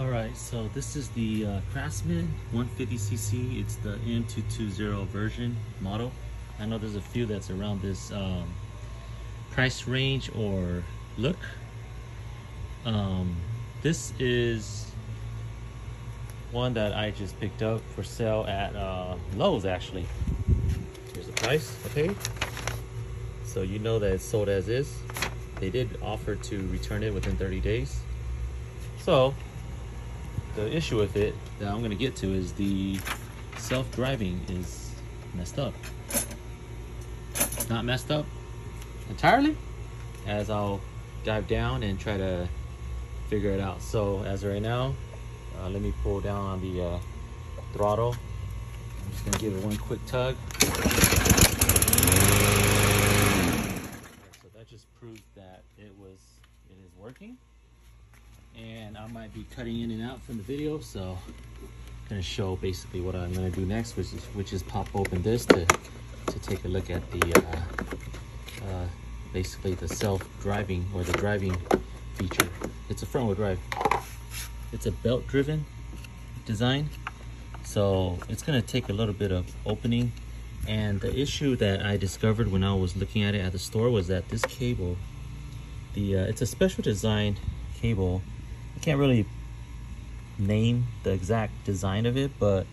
All right, so this is the uh, Craftsman 150cc. It's the M220 version model. I know there's a few that's around this um, price range or look. Um, this is one that I just picked up for sale at uh, Lowe's actually. Here's the price paid. So you know that it's sold as is. They did offer to return it within 30 days. So the issue with it that I'm gonna get to is the self-driving is messed up. It's not messed up entirely, as I'll dive down and try to figure it out. So as of right now, uh, let me pull down on the uh, throttle. I'm just gonna give it one quick tug. So that just proves that it was, it is working and I might be cutting in and out from the video so I'm gonna show basically what I'm gonna do next which is which is pop open this to to take a look at the uh, uh, basically the self-driving or the driving feature. It's a front wheel drive. It's a belt driven design so it's gonna take a little bit of opening. And the issue that I discovered when I was looking at it at the store was that this cable the uh, it's a special designed cable I can't really name the exact design of it, but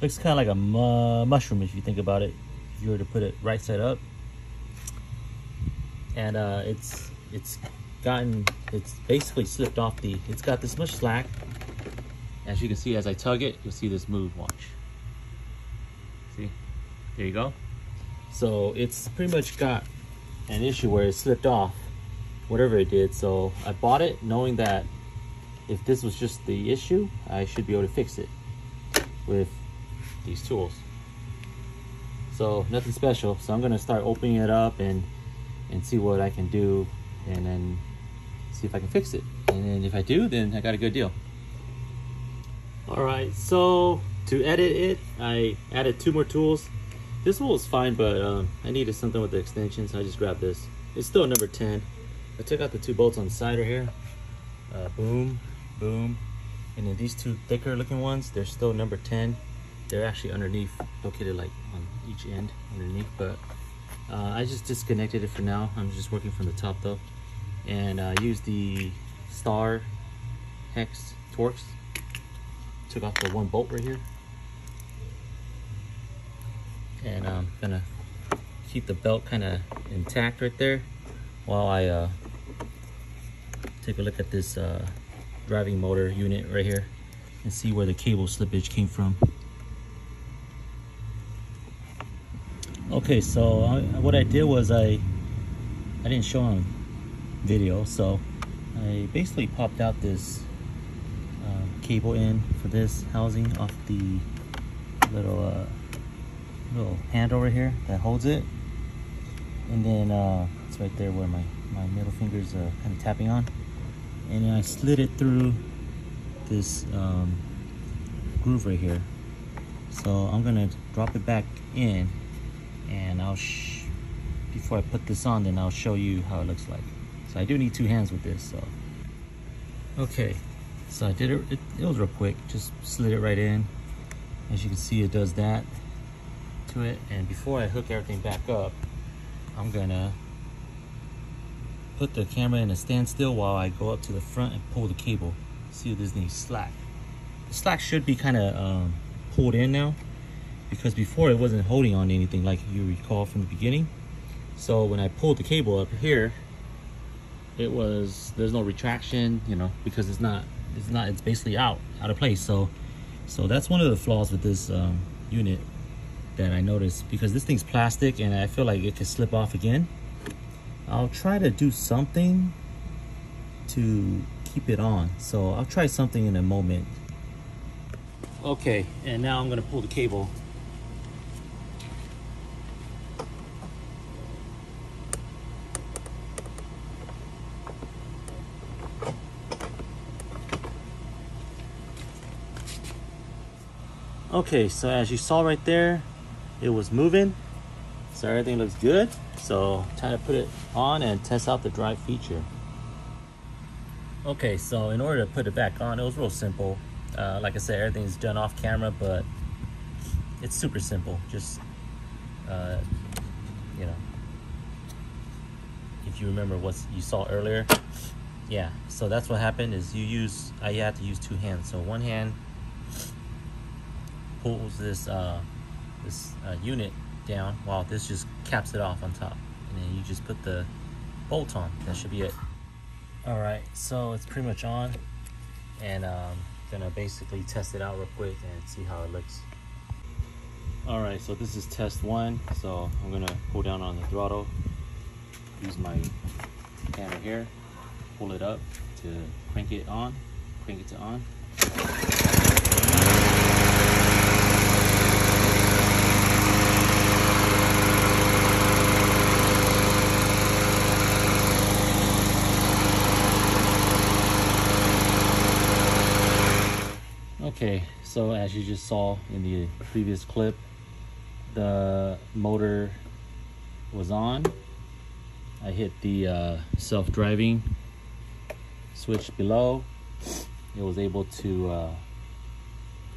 looks kind of like a mu mushroom if you think about it. If you were to put it right side up, and uh, it's it's gotten it's basically slipped off the. It's got this much slack. As you can see, as I tug it, you'll see this move. Watch. See, there you go. So it's pretty much got an issue where it slipped off, whatever it did. So I bought it knowing that if this was just the issue, I should be able to fix it with these tools. So nothing special. So I'm gonna start opening it up and and see what I can do and then see if I can fix it. And then if I do, then I got a good deal. All right, so to edit it, I added two more tools. This one was fine, but um, I needed something with the extension, so I just grabbed this. It's still number 10. I took out the two bolts on the side right here. Uh, boom, boom. And then these two thicker looking ones, they're still number 10. They're actually underneath, located like on each end underneath, but uh, I just disconnected it for now. I'm just working from the top though. And I uh, used the star hex Torx. Took off the one bolt right here. And I'm gonna keep the belt kind of intact right there while I uh, take a look at this uh, driving motor unit right here and see where the cable slippage came from. Okay, so I, what I did was I I didn't show on video, so I basically popped out this uh, cable in for this housing off the little uh, little handle right here that holds it, and then uh, it's right there where my my middle finger's uh, kind of tapping on and I slid it through this um, groove right here. So I'm gonna drop it back in and I'll, before I put this on, then I'll show you how it looks like. So I do need two hands with this, so. Okay, so I did it, it, it was real quick, just slid it right in. As you can see, it does that to it. And before I hook everything back up, I'm gonna put the camera in a standstill while I go up to the front and pull the cable. See if there's any slack. The slack should be kind of um, pulled in now because before it wasn't holding on anything like you recall from the beginning. So when I pulled the cable up here, it was, there's no retraction, you know, because it's not, it's not, it's basically out, out of place. So, so that's one of the flaws with this um, unit that I noticed because this thing's plastic and I feel like it could slip off again. I'll try to do something to keep it on. So I'll try something in a moment. Okay, and now I'm gonna pull the cable. Okay, so as you saw right there, it was moving. So everything looks good. So time to put it on and test out the drive feature. Okay, so in order to put it back on, it was real simple. Uh, like I said, everything's done off camera, but it's super simple. Just, uh, you know, if you remember what you saw earlier, yeah. So that's what happened is you use, I had to use two hands. So one hand pulls this uh, this uh, unit down while this just caps it off on top. And then you just put the bolt on. That should be it. All right, so it's pretty much on. And um, gonna basically test it out real quick and see how it looks. All right, so this is test one. So I'm gonna pull down on the throttle, use my hammer here, pull it up to crank it on, crank it to on. Okay, so as you just saw in the previous clip, the motor was on. I hit the uh, self-driving switch below. It was able to uh,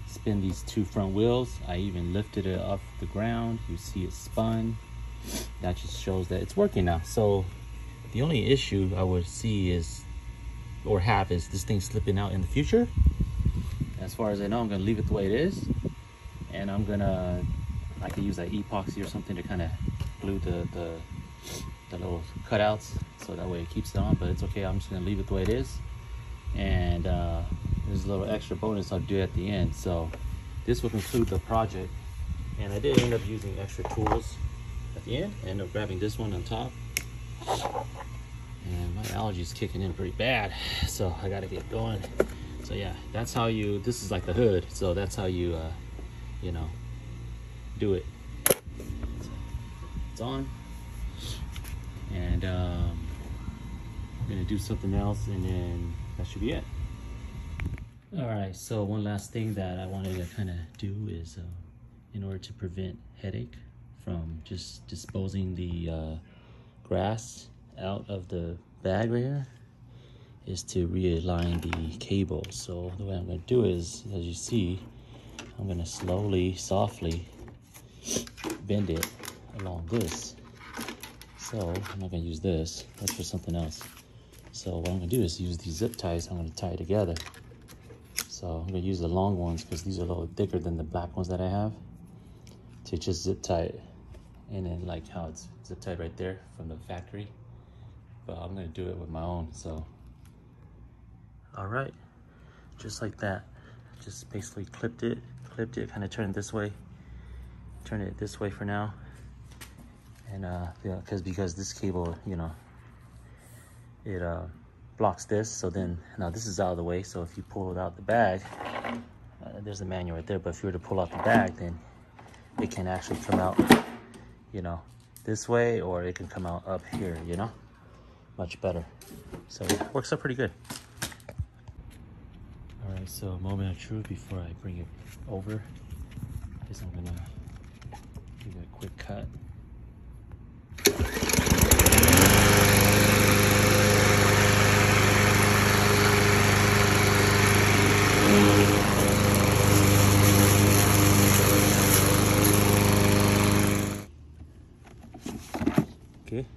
spin these two front wheels. I even lifted it off the ground. You see it spun. That just shows that it's working now. So the only issue I would see is, or have, is this thing slipping out in the future as far as I know, I'm gonna leave it the way it is. And I'm gonna, I could use that epoxy or something to kind of glue the, the, the little cutouts so that way it keeps it on, but it's okay. I'm just gonna leave it the way it is. And uh, there's a little extra bonus I'll do at the end. So this will conclude the project. And I did end up using extra tools at the end. I ended up grabbing this one on top. And my allergies kicking in pretty bad. So I gotta get going so yeah that's how you this is like the hood so that's how you uh you know do it. It's on. And um I'm gonna do something else and then that should be it. All right so one last thing that I wanted to kind of do is uh, in order to prevent headache from just disposing the uh, grass out of the bag right here is to realign the cable. So the way I'm going to do is, as you see, I'm going to slowly, softly bend it along this. So I'm not going to use this. That's for something else. So what I'm going to do is use these zip ties. I'm going to tie it together. So I'm going to use the long ones because these are a little thicker than the black ones that I have to just zip tie it. And then like how it's zip tied right there from the factory. But I'm going to do it with my own. So all right. Just like that. Just basically clipped it clipped it kind of turned it this way. Turn it this way for now. And uh yeah because because this cable you know it uh blocks this so then now this is out of the way so if you pull it out the bag uh, there's the manual right there but if you were to pull out the bag then it can actually come out you know this way or it can come out up here you know? Much better. So it works out pretty good Alright, so a moment of truth before I bring it over is I'm gonna give it a quick cut. Okay,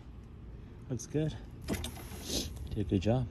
looks good. Did a good job.